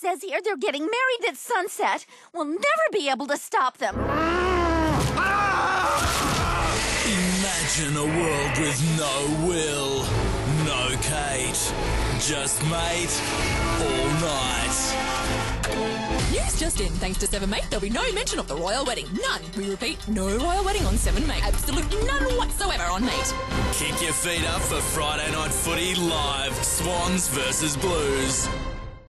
says here they're getting married at sunset. We'll never be able to stop them. Imagine a world with no Will, no Kate, just mate all night. News just in. Thanks to Seven Mate, there'll be no mention of the royal wedding. None. We repeat, no royal wedding on Seven Mate. Absolutely none whatsoever on Mate. Kick your feet up for Friday Night Footy live. Swans versus Blues.